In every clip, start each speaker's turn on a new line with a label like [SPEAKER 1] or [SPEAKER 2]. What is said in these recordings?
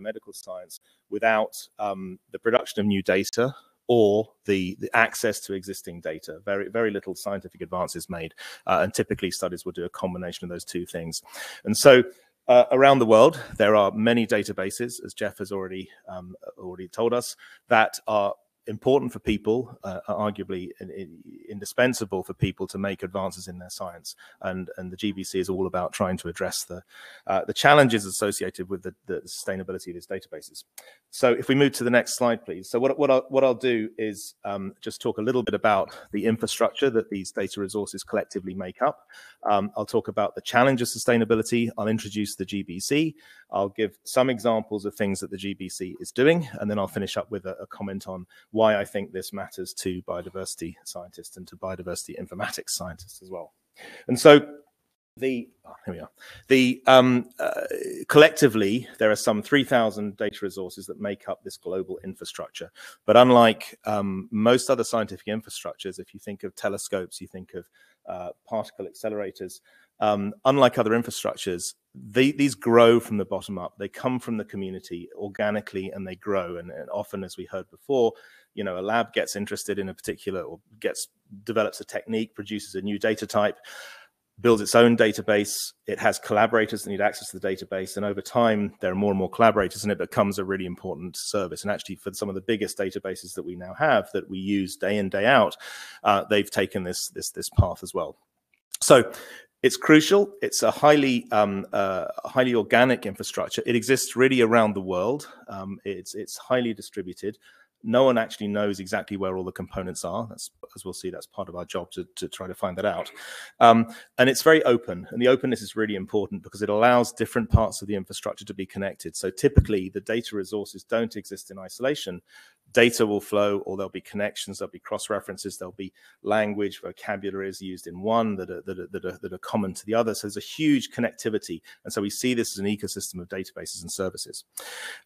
[SPEAKER 1] medical science without um, the production of new data or the, the, access to existing data. Very, very little scientific advances made, uh, and typically studies will do a combination of those two things. And so, uh, around the world, there are many databases, as Jeff has already um, already told us, that are important for people, uh, arguably in, in, indispensable for people to make advances in their science. And, and the GBC is all about trying to address the, uh, the challenges associated with the, the, sustainability of these databases. So if we move to the next slide, please. So what, what, I'll, what I'll do is um, just talk a little bit about the infrastructure that these data resources collectively make up. Um, I'll talk about the challenge of sustainability. I'll introduce the GBC. I'll give some examples of things that the GBC is doing, and then I'll finish up with a, a comment on why I think this matters to biodiversity scientists and to biodiversity informatics scientists as well. And so the oh, here we are. The um, uh, collectively there are some 3,000 data resources that make up this global infrastructure. But unlike um, most other scientific infrastructures, if you think of telescopes, you think of uh, particle accelerators. Um, unlike other infrastructures, they, these grow from the bottom up. They come from the community organically and they grow. And, and, often, as we heard before, you know, a lab gets interested in a particular or gets develops a technique, produces a new data type, builds its own database. It has collaborators that need access to the database. And over time, there are more and more collaborators and it becomes a really important service. And actually for some of the biggest databases that we now have that we use day in, day out, uh, they've taken this, this, this path as well. So it's crucial. It's a highly um, uh, highly organic infrastructure. It exists really around the world. Um, it's it's highly distributed. No one actually knows exactly where all the components are. That's, as we'll see, that's part of our job to, to try to find that out. Um, and it's very open. And the openness is really important because it allows different parts of the infrastructure to be connected. So typically, the data resources don't exist in isolation data will flow or there'll be connections, there'll be cross references, there'll be language, vocabularies used in one that are, that are, that are, that are common to the other. So there's a huge connectivity. And so we see this as an ecosystem of databases and services.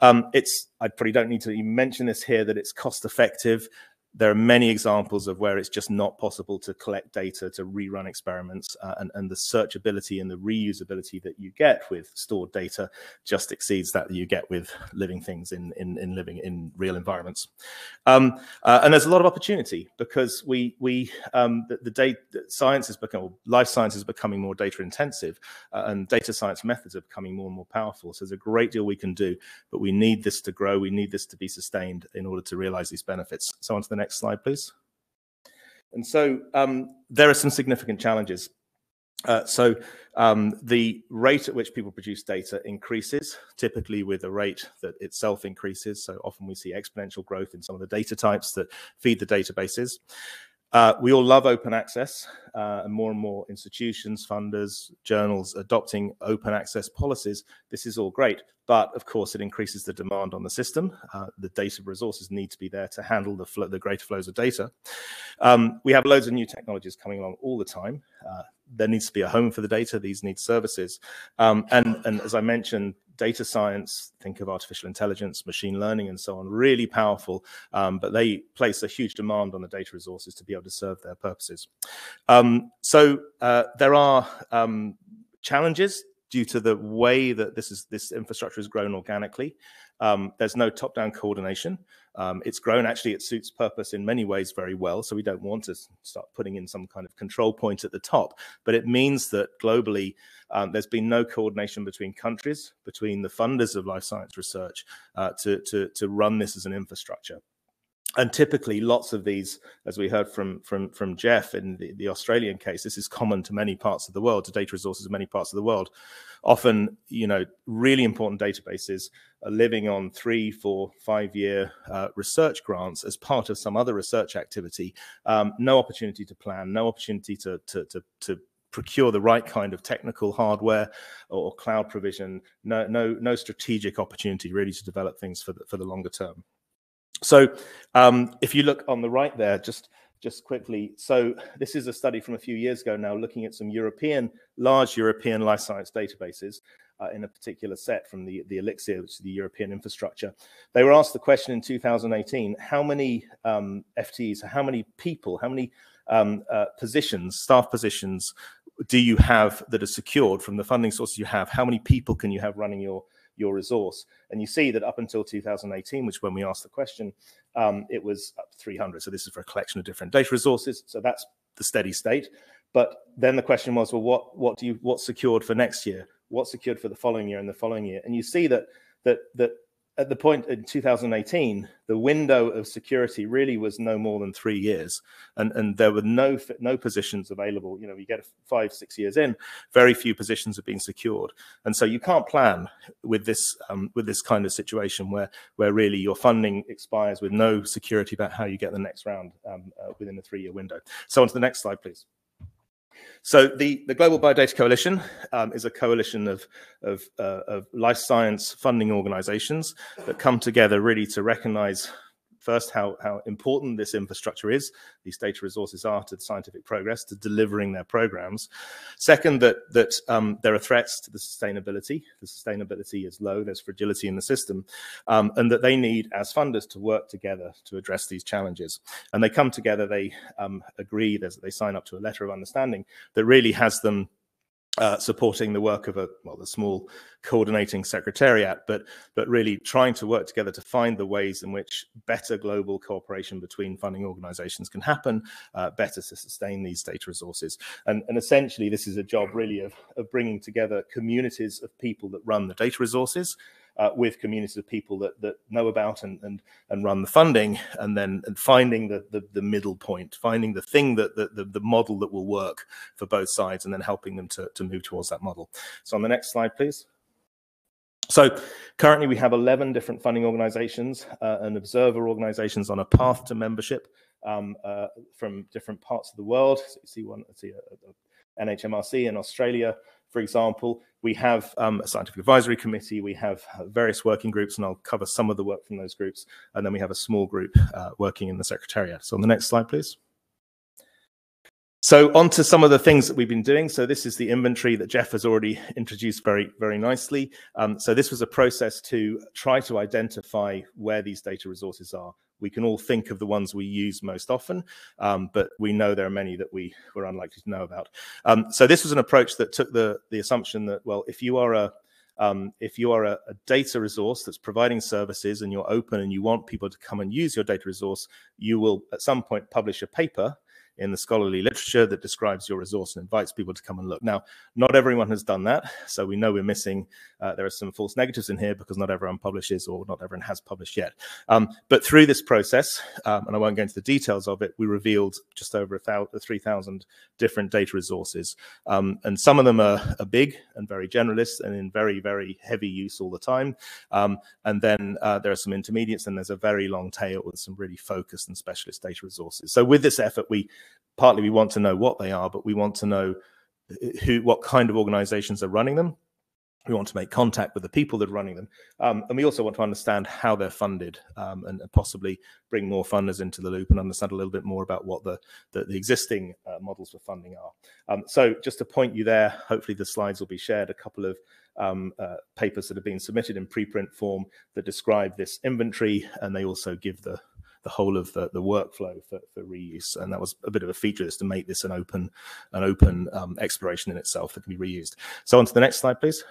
[SPEAKER 1] Um, it's, I probably don't need to mention this here, that it's cost effective there are many examples of where it's just not possible to collect data to rerun experiments uh, and, and the searchability and the reusability that you get with stored data just exceeds that you get with living things in, in, in living in real environments. Um, uh, and there's a lot of opportunity because we, we um, the, the data science is becoming, life science is becoming more data intensive uh, and data science methods are becoming more and more powerful. So there's a great deal we can do, but we need this to grow. We need this to be sustained in order to realize these benefits. So on to the next next slide, please. And so um, there are some significant challenges. Uh, so um, the rate at which people produce data increases, typically with a rate that itself increases. So often we see exponential growth in some of the data types that feed the databases. Uh, we all love open access, uh, and more and more institutions, funders, journals adopting open access policies. This is all great, but of course, it increases the demand on the system. Uh, the data resources need to be there to handle the, the greater flows of data. Um, we have loads of new technologies coming along all the time. Uh, there needs to be a home for the data. These need services, um, and and as I mentioned, data science, think of artificial intelligence, machine learning, and so on, really powerful, um, but they place a huge demand on the data resources to be able to serve their purposes. Um, so uh, there are um, challenges due to the way that this is this infrastructure has grown organically. Um, there's no top-down coordination. Um, it's grown actually, it suits purpose in many ways very well. So we don't want to start putting in some kind of control point at the top. But it means that globally, um, there's been no coordination between countries, between the funders of life science research uh, to, to, to run this as an infrastructure and typically lots of these as we heard from from from jeff in the, the australian case this is common to many parts of the world to data resources in many parts of the world. Often you know really important databases are living on three four five year uh, research grants as part of some other research activity. Um, no opportunity to plan no opportunity to to to, to procure the right kind of technical hardware or cloud provision. No no no strategic opportunity really to develop things for the, for the longer term so um, if you look on the right there, just just quickly. So this is a study from a few years ago now, looking at some European, large European life science databases uh, in a particular set from the, the Elixir, which is the European infrastructure. They were asked the question in 2018, how many um, FTEs, how many people, how many um, uh, positions, staff positions do you have that are secured from the funding sources you have? How many people can you have running your your resource. And you see that up until 2018, which when we asked the question, um, it was up to 300. So this is for a collection of different data resources. So that's the steady state. But then the question was, well, what what do you what's secured for next year? What's secured for the following year and the following year? And you see that that that at the point in 2018, the window of security really was no more than three years, and and there were no no positions available. You know, you get five six years in, very few positions have been secured, and so you can't plan with this um, with this kind of situation where where really your funding expires with no security about how you get the next round um, uh, within a three year window. So on to the next slide, please. So the, the Global Biodata Coalition um, is a coalition of, of, uh, of life science funding organizations that come together really to recognize First, how, how important this infrastructure is, these data resources are to the scientific progress, to delivering their programs. Second, that, that um, there are threats to the sustainability. The sustainability is low, there's fragility in the system, um, and that they need, as funders, to work together to address these challenges. And they come together, they um, agree, they sign up to a letter of understanding that really has them uh, supporting the work of a well, the small coordinating secretariat, but but really trying to work together to find the ways in which better global cooperation between funding organisations can happen, uh, better to sustain these data resources, and and essentially this is a job really of of bringing together communities of people that run the data resources uh, with communities of people that, that know about and, and, and run the funding, and then and finding the, the, the middle point, finding the thing that the, the, the model that will work for both sides, and then helping them to, to move towards that model. So on the next slide, please. So currently we have 11 different funding organizations uh, and observer organizations on a path to membership um, uh, from different parts of the world. So you see one, see a, a NHMRC in Australia, for example, we have um, a scientific advisory committee, we have various working groups, and I'll cover some of the work from those groups. And then we have a small group uh, working in the Secretariat. So on the next slide, please. So on to some of the things that we've been doing. So this is the inventory that Jeff has already introduced very, very nicely. Um, so this was a process to try to identify where these data resources are we can all think of the ones we use most often, um, but we know there are many that we were unlikely to know about. Um, so this was an approach that took the the assumption that well, if you are a um, if you are a, a, data resource that's providing services and you're open and you want people to come and use your data resource, you will at some point publish a paper in the scholarly literature that describes your resource and invites people to come and look. Now, not everyone has done that, so we know we're missing. Uh, there are some false negatives in here because not everyone publishes or not everyone has published yet. Um, but through this process, um, and I won't go into the details of it, we revealed just over 3,000 different data resources. Um, and some of them are, are, big and very generalist and in very, very heavy use all the time. Um, and then uh, there are some intermediates and there's a very long tail with some really focused and specialist data resources. So with this effort, we partly we want to know what they are, but we want to know who, what kind of organizations are running them. We want to make contact with the people that are running them. Um, and we also want to understand how they're funded um, and, possibly bring more funders into the loop and understand a little bit more about what the, the, the existing uh, models for funding are. Um, so just to point you there, hopefully the slides will be shared, a couple of um, uh, papers that have been submitted in preprint form that describe this inventory, and they also give the the whole of the, the workflow for, for reuse. And that was a bit of a feature is to make this an open, an open um, exploration in itself that can be reused. So on to the next slide, please.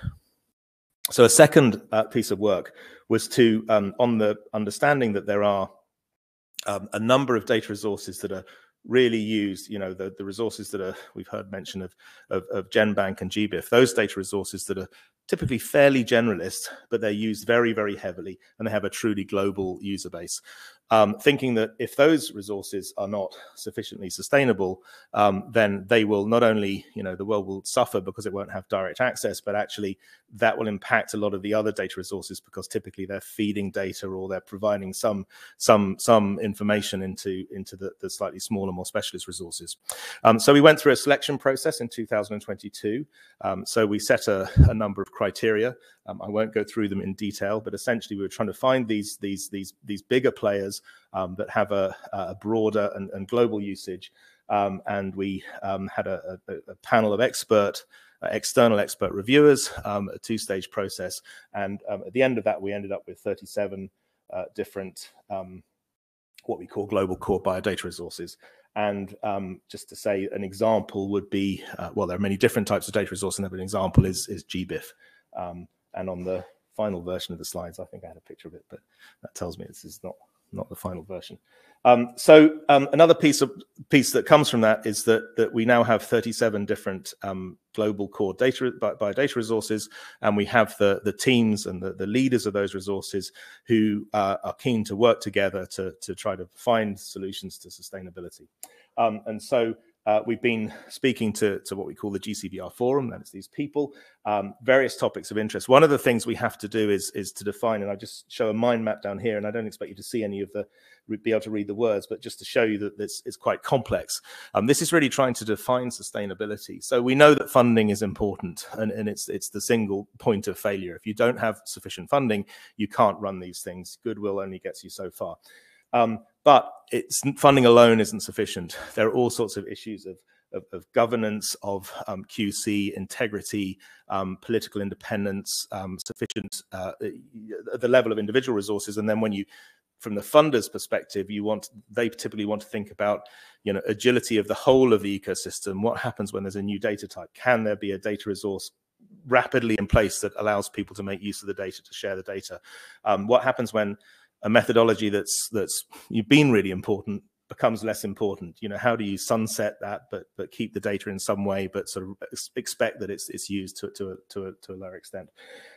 [SPEAKER 1] So a second uh, piece of work was to, um, on the understanding that there are um, a number of data resources that are really used, you know, the, the resources that are, we've heard mention of, of, of GenBank and GBIF, those data resources that are typically fairly generalist, but they're used very, very heavily and they have a truly global user base um, thinking that if those resources are not sufficiently sustainable, um, then they will not only, you know, the world will suffer because it won't have direct access, but actually that will impact a lot of the other data resources because typically they're feeding data or they're providing some some some information into into the, the slightly smaller, more specialist resources. Um, so we went through a selection process in 2022. Um, so we set a, a number of criteria. Um, I won't go through them in detail, but essentially we were trying to find these these these these bigger players um, that have a, a broader and, and, global usage. Um, and we um, had a, a, a, panel of expert, uh, external expert reviewers, um, a two-stage process. And um, at the end of that, we ended up with 37 uh, different what we call global core biodata resources. And um, just to say, an example would be, uh, well, there are many different types of data resource, and an example is, is GBIF. Um, and on the final version of the slides. I think I had a picture of it, but that tells me this is not not the final version. Um, so um, another piece of piece that comes from that is that that we now have 37 different um, global core data by, by, data resources, and we have the the teams and the, the leaders of those resources who uh, are keen to work together to to try to find solutions to sustainability. Um, and so uh, we've been speaking to, to what we call the GCBR forum, that is these people, um, various topics of interest. One of the things we have to do is, is to define, and I just show a mind map down here, and I don't expect you to see any of the, be able to read the words, but just to show you that this is quite complex. Um, this is really trying to define sustainability. So we know that funding is important, and, and it's, it's the single point of failure. If you don't have sufficient funding, you can't run these things. Goodwill only gets you so far. Um, but it's funding alone isn't sufficient. There are all sorts of issues of, of, of governance, of um, QC, integrity, um, political independence, um, sufficient, uh, the level of individual resources. And then when you, from the funder's perspective, you want, they typically want to think about, you know, agility of the whole of the ecosystem. What happens when there's a new data type? Can there be a data resource rapidly in place that allows people to make use of the data, to share the data? Um, what happens when a methodology that's that's you've been really important becomes less important you know how do you sunset that but but keep the data in some way but sort of expect that it's it's used to to a, to a, to a lower extent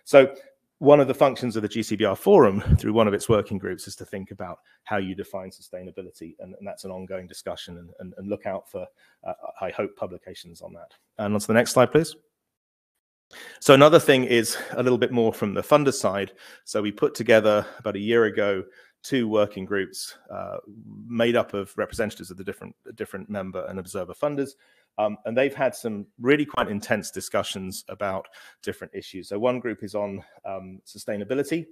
[SPEAKER 1] so one of the functions of the GCBR forum through one of its working groups is to think about how you define sustainability. And, and that's an ongoing discussion and, and, and look out for, uh, I hope, publications on that. And on to the next slide, please. So another thing is a little bit more from the funder side. So we put together about a year ago two working groups uh, made up of representatives of the different different member and observer funders. Um, and they've had some really quite intense discussions about different issues. So one group is on um, sustainability.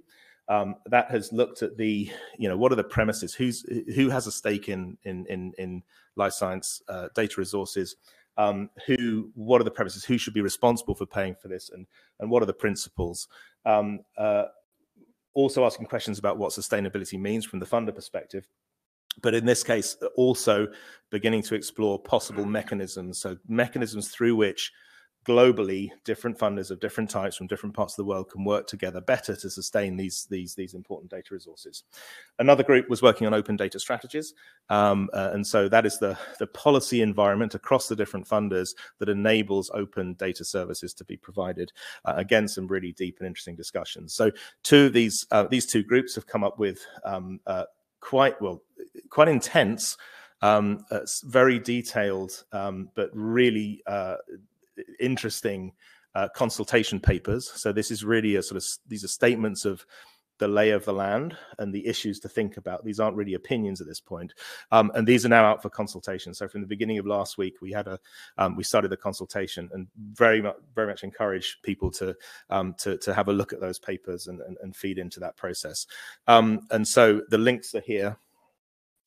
[SPEAKER 1] Um, that has looked at the, you know, what are the premises? Who's who has a stake in in in, in life science uh, data resources? Um, who, what are the premises, who should be responsible for paying for this, and and what are the principles. Um, uh, also asking questions about what sustainability means from the funder perspective, but in this case, also beginning to explore possible mechanisms, so mechanisms through which globally different funders of different types from different parts of the world can work together better to sustain these these these important data resources. Another group was working on open data strategies um, uh, and so that is the the policy environment across the different funders that enables open data services to be provided uh, again some really deep and interesting discussions. So two of these uh, these two groups have come up with um, uh, quite well quite intense um, uh, very detailed, um, but really uh, interesting uh, consultation papers. So this is really a sort of these are statements of the lay of the land and the issues to think about. These aren't really opinions at this point, um, and these are now out for consultation. So from the beginning of last week, we had a um, we started the consultation and very much very much encourage people to um, to to have a look at those papers and and, and feed into that process. Um, and so the links are here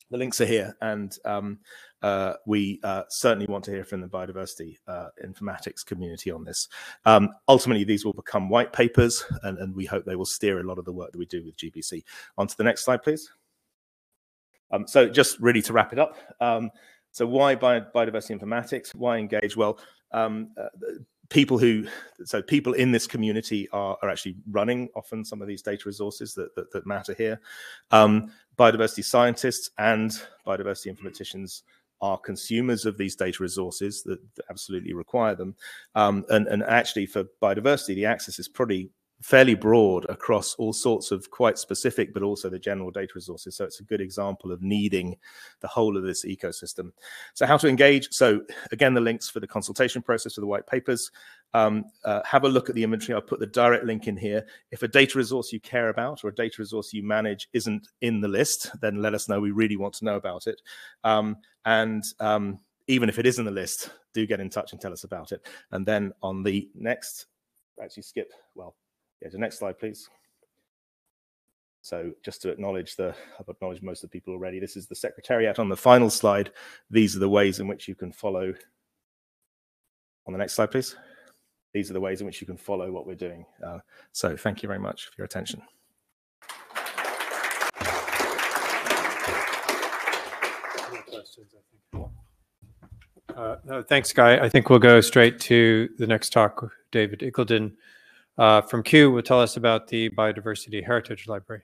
[SPEAKER 1] the links are here, and um, uh, we uh, certainly want to hear from the biodiversity uh, informatics community on this. Um, ultimately, these will become white papers, and, and, we hope they will steer a lot of the work that we do with GBC. On to the next slide, please. Um, so just really to wrap it up, um, so why biodiversity informatics? Why engage? Well, um, uh, people who so people in this community are, are actually running often some of these data resources that, that, that matter here. Um, biodiversity scientists and biodiversity informaticians are consumers of these data resources that, that absolutely require them. Um, and, and actually for biodiversity the access is pretty fairly broad across all sorts of quite specific, but also the general data resources. So it's a good example of needing the whole of this ecosystem. So how to engage? So again, the links for the consultation process for the white papers. Um, uh, have a look at the inventory. I'll put the direct link in here. If a data resource you care about or a data resource you manage isn't in the list, then let us know. We really want to know about it. Um, and um, even if it is in the list, do get in touch and tell us about it. And then on the next, actually skip, well, yeah, the next slide, please. So just to acknowledge the, I've acknowledged most of the people already. This is the Secretariat on the final slide. These are the ways in which you can follow. On the next slide, please. These are the ways in which you can follow what we're doing. Uh, so thank you very much for your attention.
[SPEAKER 2] Uh, no, thanks, Guy. I think we'll go straight to the next talk, David Ickleden uh, Uh, from Kew will tell us about the Biodiversity Heritage Library.